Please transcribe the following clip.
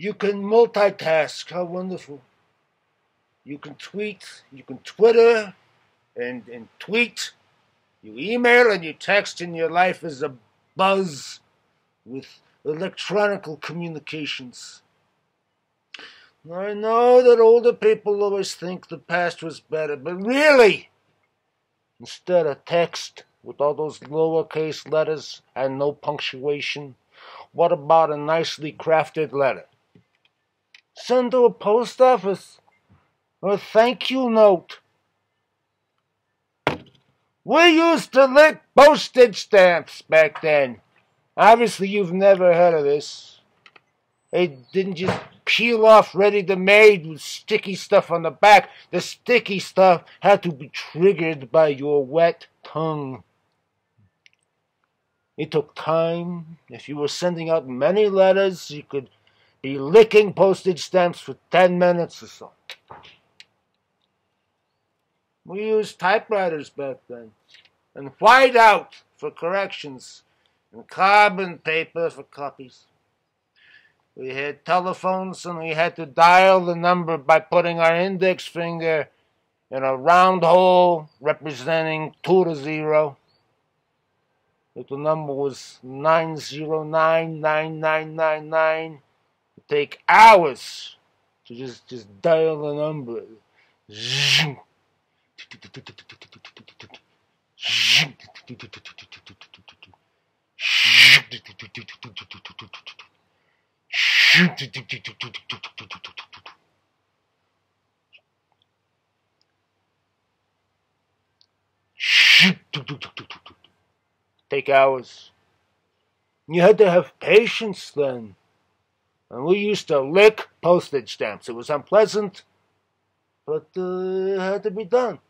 You can multitask. How wonderful. You can tweet, you can Twitter and, and tweet. You email and you text, and your life is a buzz with electronical communications. I know that older people always think the past was better, but really, instead of text with all those lowercase letters and no punctuation, what about a nicely crafted letter? Send to a post office or a thank you note. We used to lick postage stamps back then. Obviously, you've never heard of this. They didn't just peel off ready to made with sticky stuff on the back. The sticky stuff had to be triggered by your wet tongue. It took time. If you were sending out many letters, you could be licking postage stamps for 10 minutes or so. We used typewriters back then, and whiteout for corrections, and carbon paper for copies. We had telephones and we had to dial the number by putting our index finger in a round hole representing 2 to 0. If the number was 9099999, it'd take hours to just, just dial the number. Take hours. You had to have patience then. And we used to lick postage stamps. It was unpleasant, but uh, it had to be done.